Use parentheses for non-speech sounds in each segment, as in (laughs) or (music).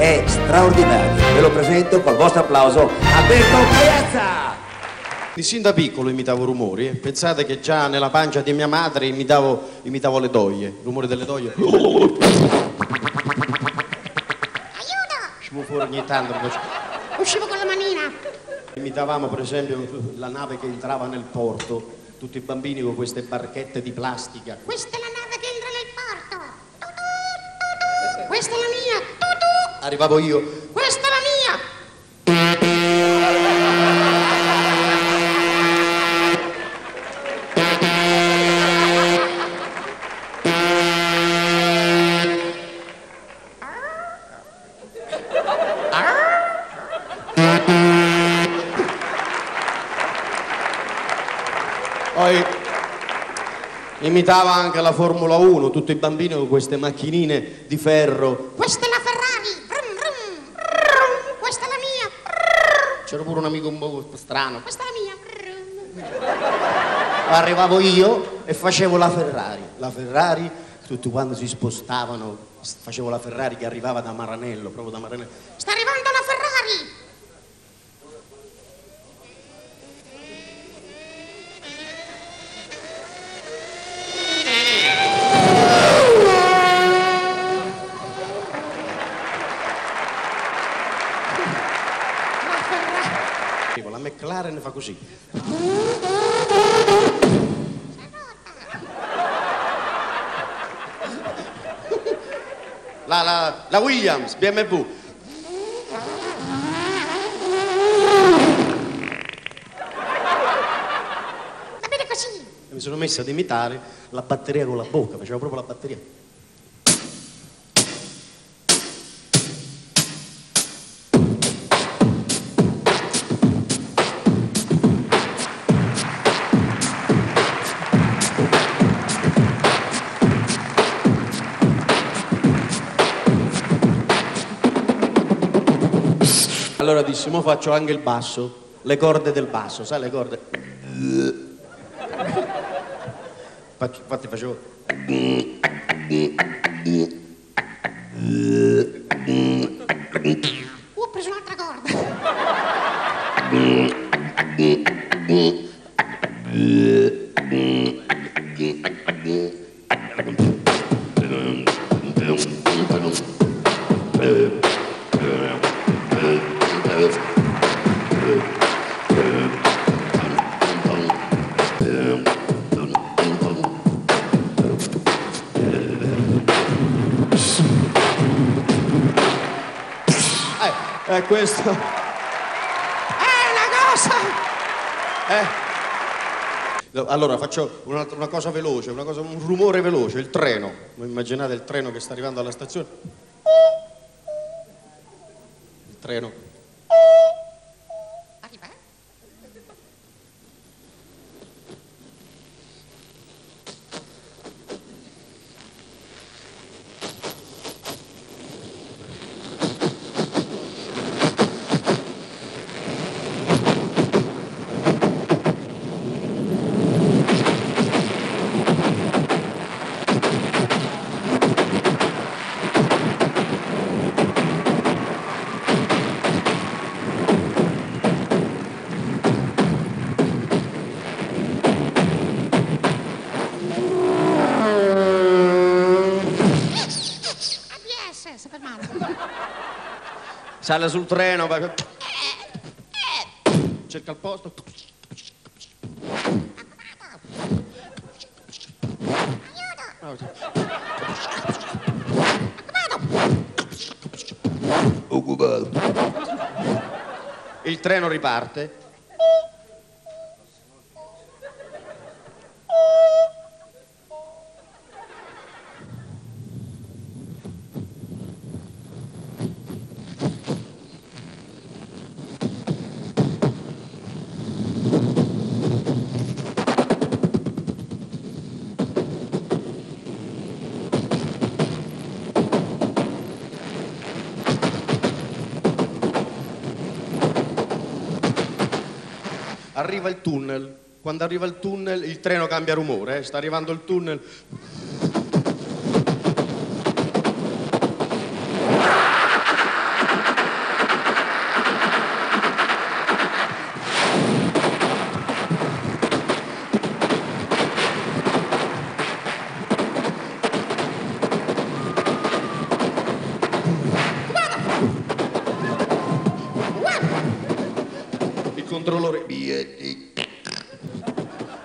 è straordinario. Ve lo presento col vostro applauso Alberto Piazza! Sin da piccolo imitavo rumori, eh. pensate che già nella pancia di mia madre imitavo, imitavo le doglie, il rumore delle doglie. Aiuto! Uscivo fuori ogni tanto, Uscivo con la manina. imitavamo per esempio la nave che entrava nel porto, tutti i bambini con queste barchette di plastica. Questa è la nave che entra nel porto. Tu-tu, tu-tu. Questa è la mia. Arrivavo io, Questa è la mia. poi imitava anche la Formula 1, tutti i bambini con queste macchinine di ferro. Questa è la Ferrari. Brum, brum. Brum. Questa è la mia. Brum. C'era pure un amico un po' strano. Questa è la mia. Arrivavo io e facevo la Ferrari. La Ferrari, tutti quando si spostavano, facevo la Ferrari che arrivava da Maranello, proprio da Maranello. Sta arrivando la Ferrari. La McLaren fa così. La, la, la Williams, BMW. Bene così. Mi sono messo ad imitare la batteria con la bocca, facevo proprio la batteria. Allora dissi, mo faccio anche il basso, le corde del basso, sai le corde? Faccio- Infatti facevo... Uh, ho preso un'altra corda. (laughs) Eh, eh, questo... È una cosa. No, Allora faccio una, una cosa veloce, una cosa- un rumore veloce, il treno. Voi Immaginate il treno che sta arrivando alla stazione. Il treno. Sale sul treno, va- cerca il posto. Il treno riparte. Arriva il tunnel. Quando arriva il tunnel, il treno cambia rumore. eh. Sta arrivando il tunnel. Controllore. Biglietti.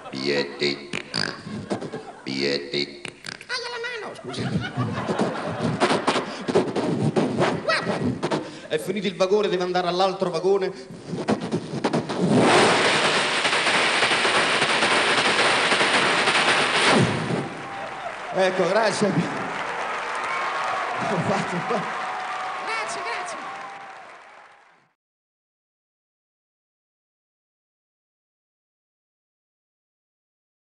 Biglietti. Biglietti. Aia la mano. Scusi. È finito il vagone, deve andare all'altro vagone. Ecco, grazie.